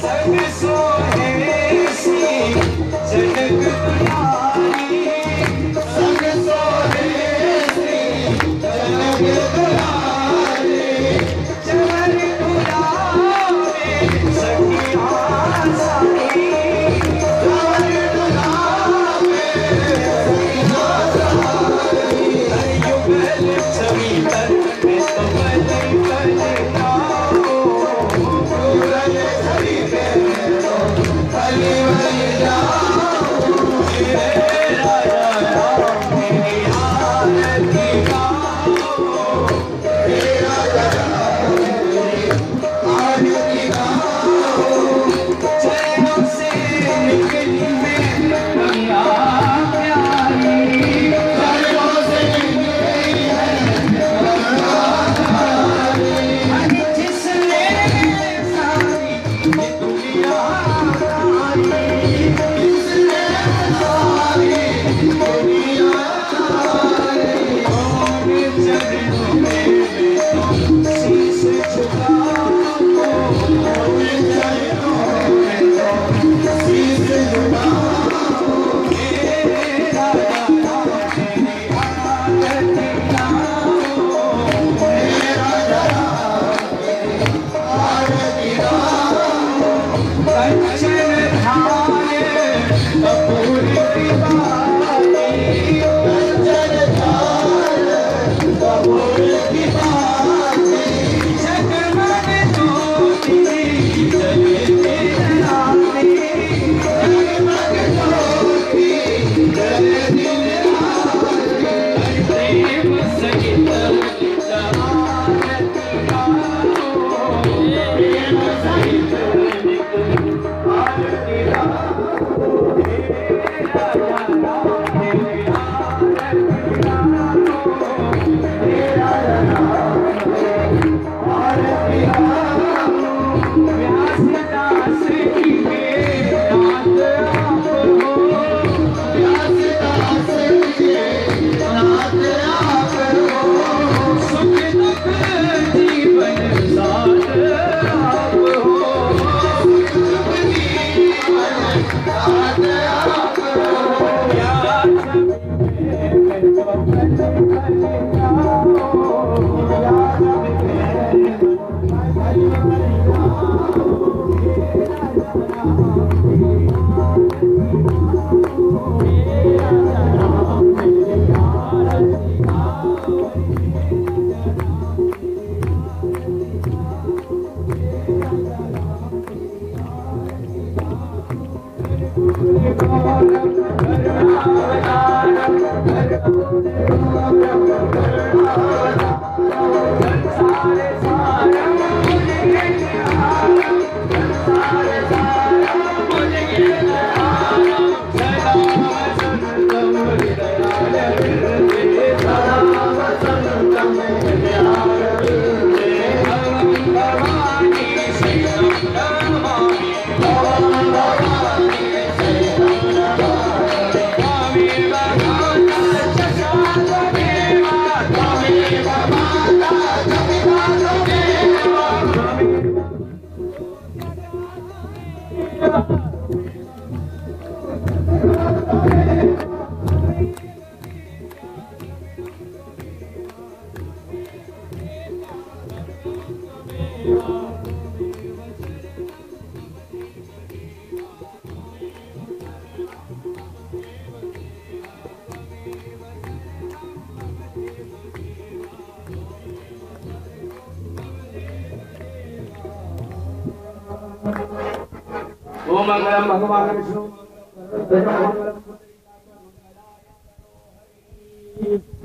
sen bir su sen de gül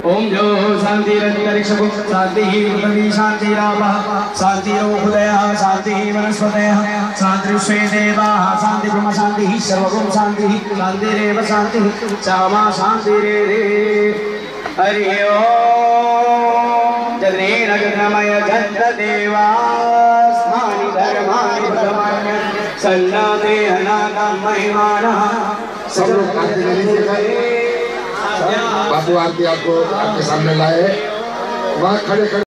ओम जो शांति अंतरिक्ष शांति ही पृथ्वी शांति राम शांति हृदय शांति ही वनस्पतय शांति देवा शांति ब्रह्म शांति ही सर्वगुण शांति ही शांति रेव शांति चामा शांति रे रे हरि ओम जगने नगनमय जन्त देवा अल्लाह दे अल्लाह का महिमा रहा सब लोग आरती लेने से गए बाबू आरती आपको आपके सामने लाए। वहाँ खड़े खड़े